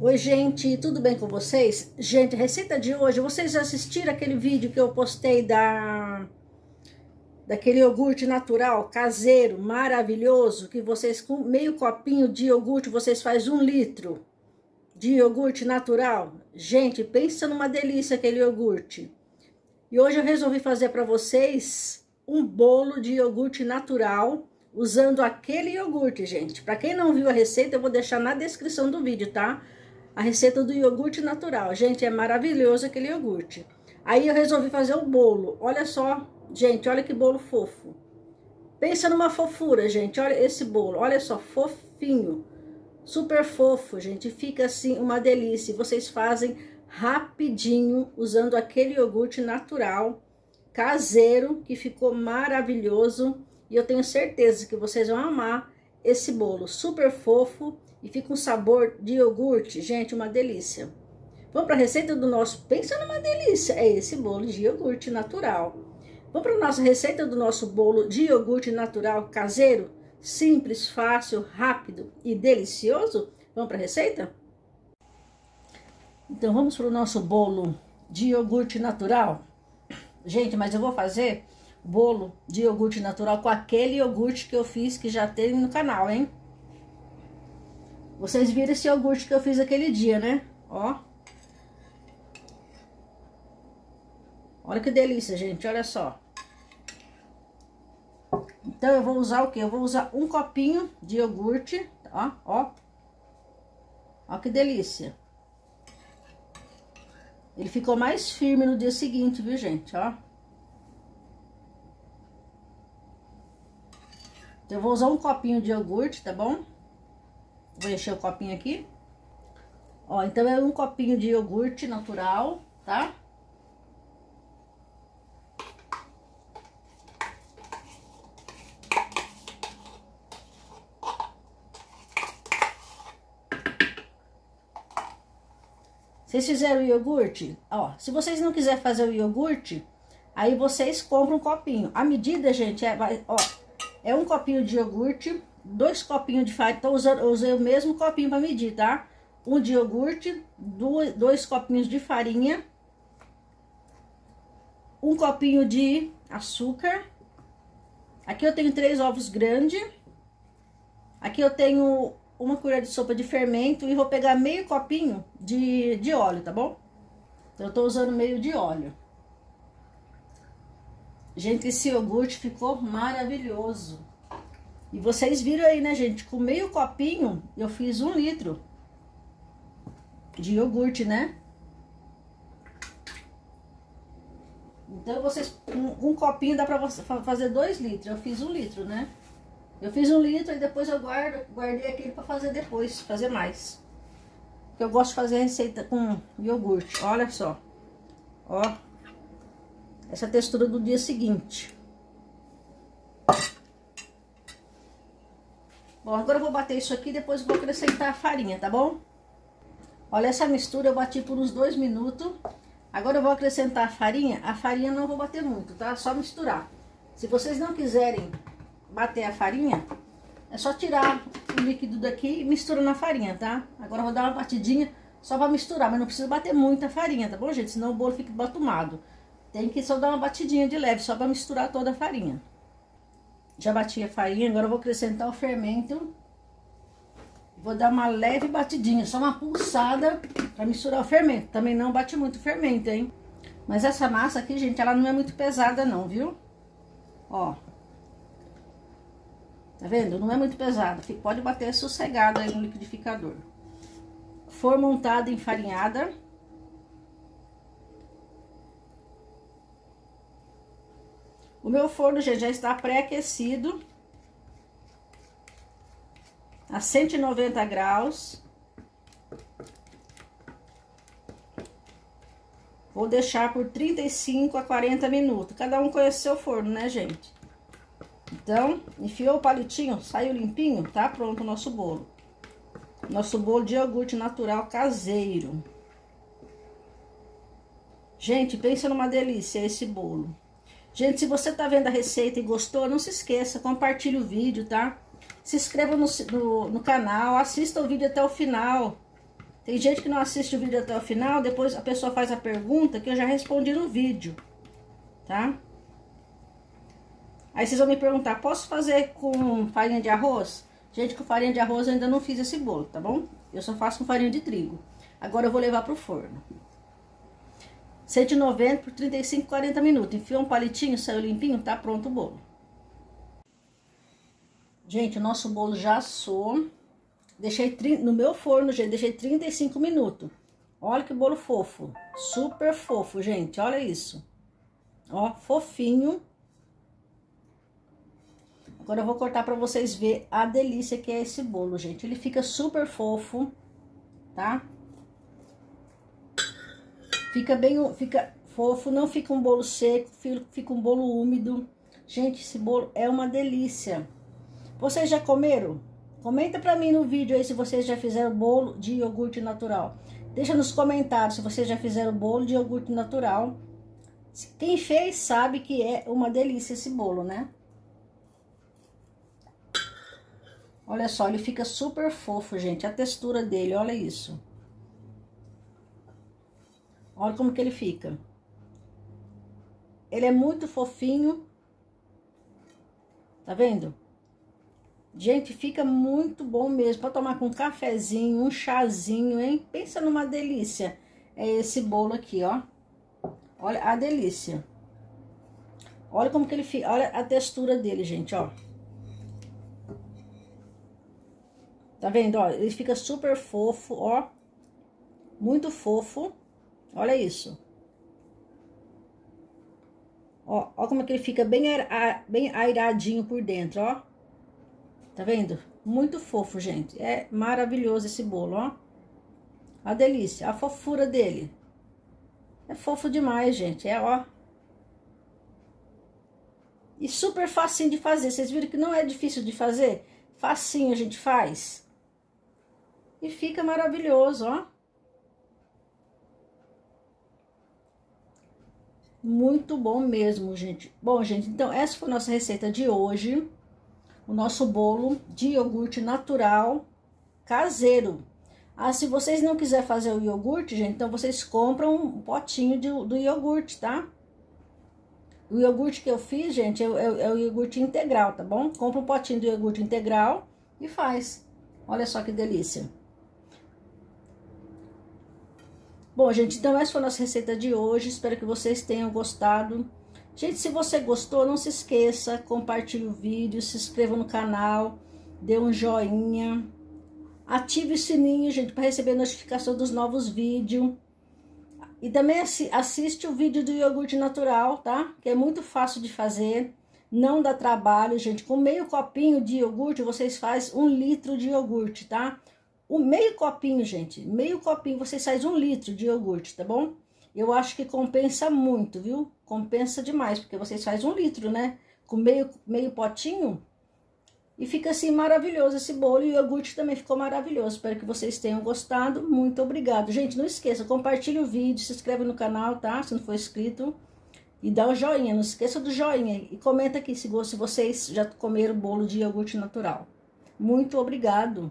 Oi, gente, tudo bem com vocês? Gente, receita de hoje, vocês assistiram aquele vídeo que eu postei da daquele iogurte natural, caseiro, maravilhoso, que vocês com meio copinho de iogurte, vocês fazem um litro de iogurte natural? Gente, pensa numa delícia aquele iogurte. E hoje eu resolvi fazer para vocês um bolo de iogurte natural, usando aquele iogurte, gente. Para quem não viu a receita, eu vou deixar na descrição do vídeo, tá? A receita do iogurte natural. Gente, é maravilhoso aquele iogurte. Aí eu resolvi fazer o bolo. Olha só, gente, olha que bolo fofo. Pensa numa fofura, gente. Olha esse bolo. Olha só, fofinho. Super fofo, gente. Fica assim uma delícia. Vocês fazem rapidinho usando aquele iogurte natural, caseiro, que ficou maravilhoso. E eu tenho certeza que vocês vão amar esse bolo super fofo e fica um sabor de iogurte, gente, uma delícia. Vamos para a receita do nosso, pensa numa delícia, é esse bolo de iogurte natural. Vamos para a nossa receita do nosso bolo de iogurte natural caseiro, simples, fácil, rápido e delicioso? Vamos para a receita? Então vamos para o nosso bolo de iogurte natural. Gente, mas eu vou fazer bolo de iogurte natural com aquele iogurte que eu fiz que já tem no canal, hein? Vocês viram esse iogurte que eu fiz aquele dia, né? Ó. Olha que delícia, gente, olha só. Então, eu vou usar o quê? Eu vou usar um copinho de iogurte, ó, ó. Ó que delícia. Ele ficou mais firme no dia seguinte, viu, gente? Ó. Então, eu vou usar um copinho de iogurte, tá bom? Vou encher o copinho aqui. Ó, então é um copinho de iogurte natural, tá? Vocês fizeram o iogurte? Ó, se vocês não quiserem fazer o iogurte, aí vocês compram um copinho. A medida, gente, é, vai, ó, é um copinho de iogurte, dois copinhos de farinha. Tô usando, eu usei o mesmo copinho para medir, tá? Um de iogurte, dois, dois copinhos de farinha, um copinho de açúcar. Aqui eu tenho três ovos grandes. Aqui eu tenho uma colher de sopa de fermento e vou pegar meio copinho de, de óleo, tá bom? Então, eu tô usando meio de óleo. Gente, esse iogurte ficou maravilhoso. E vocês viram aí, né, gente? Com meio copinho, eu fiz um litro de iogurte, né? Então, vocês, um, um copinho dá pra fazer dois litros. Eu fiz um litro, né? Eu fiz um litro e depois eu guardo, guardei aquele para fazer depois, fazer mais. Porque eu gosto de fazer receita com iogurte, olha só. Ó, essa textura do dia seguinte. Bom, agora eu vou bater isso aqui, depois vou acrescentar a farinha, tá bom? Olha essa mistura, eu bati por uns dois minutos. Agora eu vou acrescentar a farinha. A farinha não vou bater muito, tá? Só misturar. Se vocês não quiserem bater a farinha, é só tirar o líquido daqui e mistura na farinha, tá? Agora eu vou dar uma batidinha só pra misturar, mas não precisa bater muita farinha, tá bom, gente? Senão o bolo fica batumado. Tem que só dar uma batidinha de leve, só pra misturar toda a farinha. Já bati a farinha, agora eu vou acrescentar o fermento. Vou dar uma leve batidinha, só uma pulsada pra misturar o fermento. Também não bate muito o fermento, hein? Mas essa massa aqui, gente, ela não é muito pesada não, viu? Ó, Tá vendo? Não é muito pesado. Pode bater sossegado aí no liquidificador. For montada enfarinhada. O meu forno já, já está pré-aquecido. A 190 graus. Vou deixar por 35 a 40 minutos. Cada um conhece seu forno, né, gente? Então, enfiou o palitinho, saiu limpinho, tá pronto o nosso bolo. Nosso bolo de iogurte natural caseiro. Gente, pensa numa delícia esse bolo. Gente, se você tá vendo a receita e gostou, não se esqueça, compartilhe o vídeo, tá? Se inscreva no, no, no canal, assista o vídeo até o final. Tem gente que não assiste o vídeo até o final, depois a pessoa faz a pergunta que eu já respondi no vídeo, tá? Aí vocês vão me perguntar, posso fazer com farinha de arroz? Gente, com farinha de arroz eu ainda não fiz esse bolo, tá bom? Eu só faço com farinha de trigo. Agora eu vou levar pro forno. 190 por 35, 40 minutos. Enfiou um palitinho, saiu limpinho, tá pronto o bolo. Gente, o nosso bolo já assou. Deixei no meu forno, gente, deixei 35 minutos. Olha que bolo fofo. Super fofo, gente. Olha isso. Ó, fofinho. Agora eu vou cortar pra vocês verem a delícia que é esse bolo, gente. Ele fica super fofo, tá? Fica bem, fica fofo, não fica um bolo seco, fica um bolo úmido. Gente, esse bolo é uma delícia. Vocês já comeram? Comenta pra mim no vídeo aí se vocês já fizeram bolo de iogurte natural. Deixa nos comentários se vocês já fizeram bolo de iogurte natural. Quem fez sabe que é uma delícia esse bolo, né? Olha só, ele fica super fofo, gente. A textura dele, olha isso. Olha como que ele fica. Ele é muito fofinho. Tá vendo? Gente, fica muito bom mesmo. Para tomar com um cafezinho, um chazinho, hein? Pensa numa delícia. É esse bolo aqui, ó. Olha a delícia. Olha como que ele fica. Olha a textura dele, gente, ó. Tá vendo, ó? Ele fica super fofo, ó. Muito fofo. Olha isso. Ó, ó como é que ele fica bem, bem airadinho por dentro, ó. Tá vendo? Muito fofo, gente. É maravilhoso esse bolo, ó. A delícia, a fofura dele. É fofo demais, gente. É, ó. E super facinho de fazer. Vocês viram que não é difícil de fazer? Facinho a gente faz. E fica maravilhoso, ó. Muito bom mesmo, gente. Bom, gente, então essa foi a nossa receita de hoje. O nosso bolo de iogurte natural caseiro. Ah, se vocês não quiserem fazer o iogurte, gente, então vocês compram um potinho de, do iogurte, tá? O iogurte que eu fiz, gente, é, é, é o iogurte integral, tá bom? Compra um potinho do iogurte integral e faz. Olha só que delícia. Bom, gente, então essa foi a nossa receita de hoje. Espero que vocês tenham gostado. Gente, se você gostou, não se esqueça, compartilhe o vídeo, se inscreva no canal, dê um joinha. Ative o sininho, gente, para receber notificação dos novos vídeos. E também assiste o vídeo do iogurte natural, tá? Que é muito fácil de fazer, não dá trabalho, gente. Com meio copinho de iogurte, vocês fazem um litro de iogurte, tá? O meio copinho, gente, meio copinho, você faz um litro de iogurte, tá bom? Eu acho que compensa muito, viu? Compensa demais, porque vocês fazem um litro, né? Com meio, meio potinho. E fica assim maravilhoso esse bolo. E o iogurte também ficou maravilhoso. Espero que vocês tenham gostado. Muito obrigado. Gente, não esqueça, compartilhe o vídeo, se inscreve no canal, tá? Se não for inscrito. E dá o um joinha, não esqueça do joinha. E comenta aqui se vocês já comeram bolo de iogurte natural. Muito obrigado.